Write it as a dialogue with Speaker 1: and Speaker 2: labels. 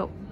Speaker 1: go.